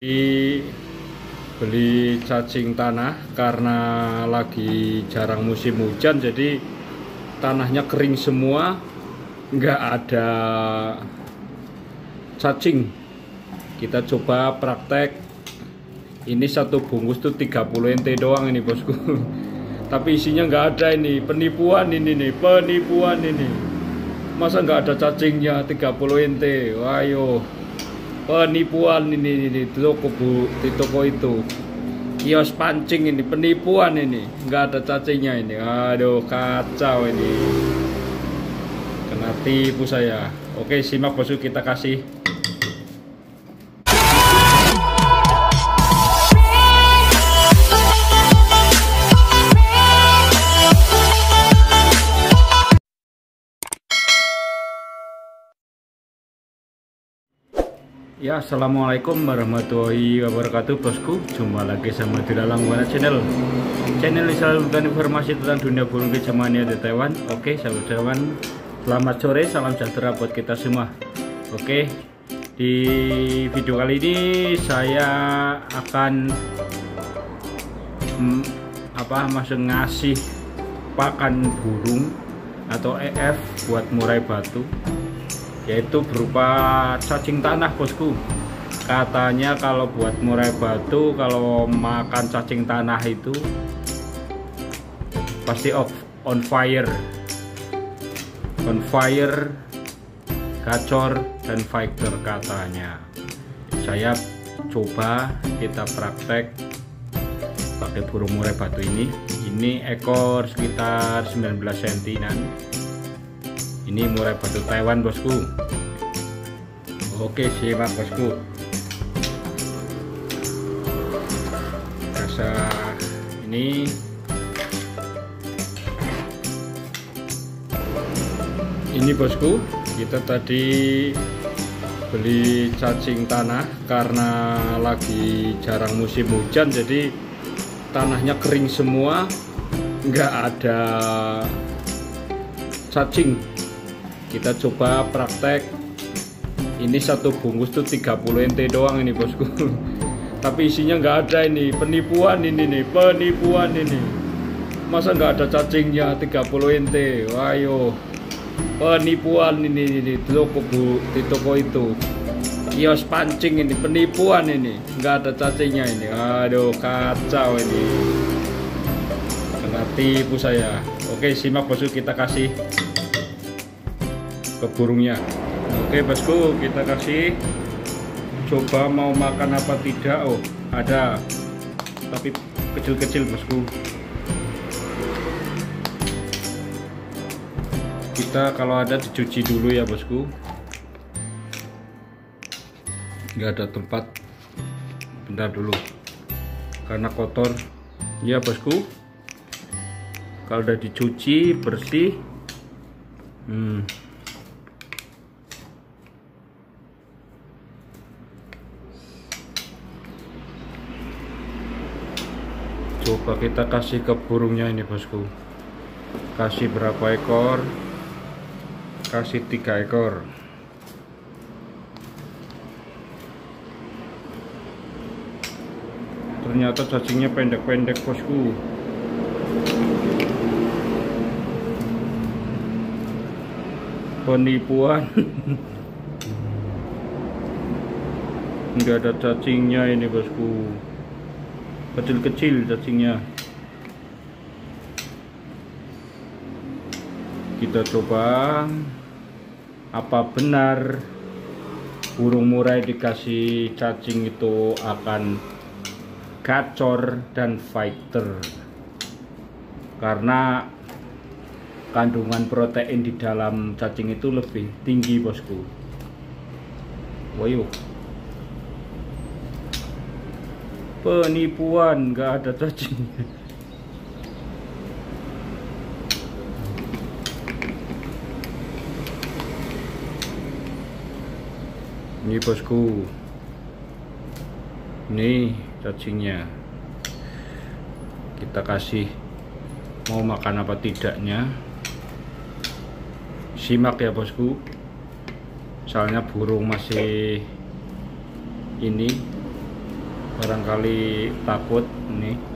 Di- beli cacing tanah karena lagi jarang musim hujan jadi tanahnya kering semua nggak ada cacing. Kita coba praktek. Ini satu bungkus tuh 30 nt doang ini bosku. Tapi isinya nggak ada ini. Penipuan ini nih penipuan ini. Masa nggak ada cacingnya? 30 nt ayo penipuan ini di toko bu di toko itu. Kios pancing ini penipuan ini. Nggak ada cacingnya ini. Aduh kacau ini. Kena tipu saya. Oke simak bosku kita kasih Ya, assalamualaikum warahmatullahi wabarakatuh, bosku. Jumpa lagi sama di dalam Wana Channel. Channel ini selalu memberikan informasi tentang dunia burung kejamania di Taiwan. Oke, sahabat Taiwan. Selamat sore, salam sejahtera buat kita semua. Oke, di video kali ini saya akan hmm, apa masuk ngasih pakan burung atau EF buat murai batu yaitu berupa cacing tanah bosku. Katanya kalau buat murai batu kalau makan cacing tanah itu pasti off on fire. On fire gacor dan fighter katanya. Saya coba kita praktek pakai burung murai batu ini. Ini ekor sekitar 19 cm ini murai batu Taiwan bosku. Oke simak bosku. Rasa ini. Ini bosku. Kita tadi beli cacing tanah karena lagi jarang musim hujan jadi tanahnya kering semua. Nggak ada cacing kita coba praktek. Ini satu bungkus tuh 30 nt doang ini bosku. Tapi isinya nggak ada ini. Penipuan ini nih penipuan ini. Masa nggak ada cacingnya 30 nt ayo penipuan ini di toko bu di toko itu. Kios pancing ini. Penipuan ini. Nggak ada cacingnya ini. Aduh kacau ini. Kena tipu saya. Oke simak bosku kita kasih ke burungnya. Oke bosku kita kasih. Coba mau makan apa tidak? Oh ada. Tapi kecil-kecil bosku. Kita kalau ada dicuci dulu ya bosku. Nggak ada tempat. Bentar dulu. Karena kotor. Ya bosku. Kalau udah dicuci bersih. Hmm, coba kita kasih ke burungnya ini bosku. Kasih berapa ekor? Kasih tiga ekor. Ternyata cacingnya pendek-pendek bosku. Penipuan. Nggak ada cacingnya ini bosku kecil-kecil cacingnya. Kita coba. Apa benar burung murai dikasih cacing itu akan gacor dan fighter? Karena kandungan protein di dalam cacing itu lebih tinggi bosku. Wayo penipuan nggak ada cacingnya ini bosku. Ini cacingnya kita kasih mau makan apa tidaknya. Simak ya bosku. Soalnya burung masih ini barangkali takut ini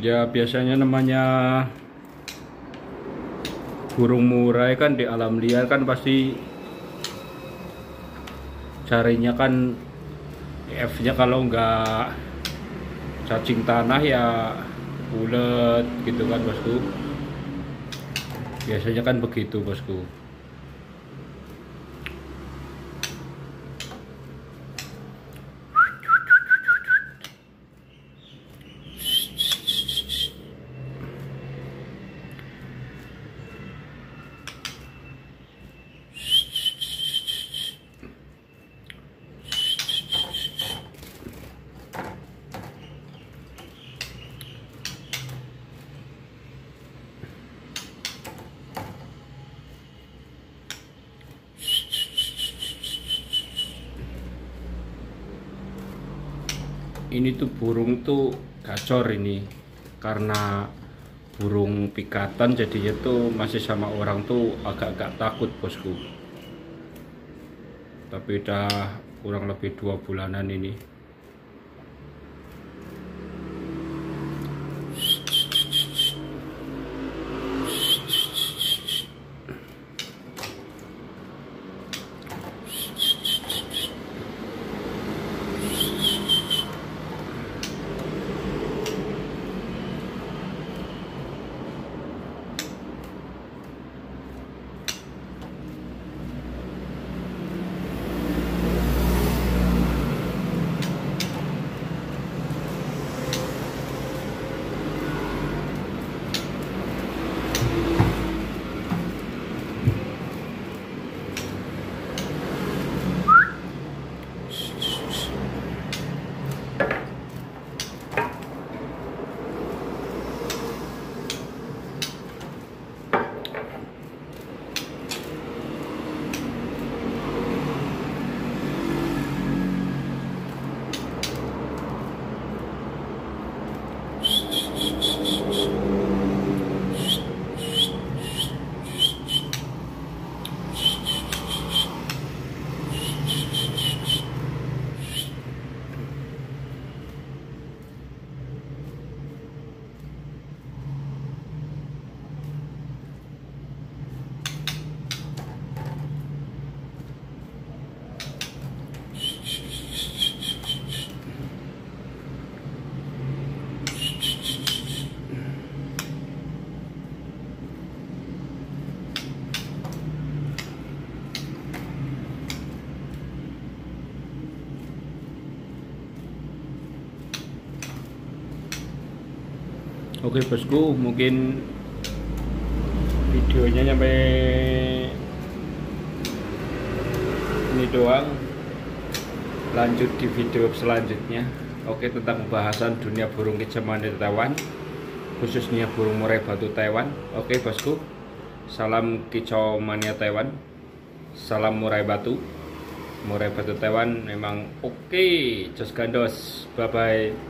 ya biasanya namanya burung murai kan di alam liar kan pasti carinya kan F nya kalau enggak cacing tanah ya bulat gitu kan bosku. Biasanya kan begitu bosku ini tuh burung tuh gacor ini. Karena burung pikatan jadinya tuh masih sama orang tuh agak-agak takut bosku. Tapi udah kurang lebih dua bulanan ini Oke bosku, mungkin videonya sampai ini doang. Lanjut di video selanjutnya. Oke tentang pembahasan dunia burung kejaman di Taiwan, khususnya burung murai batu Taiwan. Oke bosku, salam kicau mania Taiwan, salam murai batu. Murai batu Taiwan memang oke, okay. just gandos. Bye bye.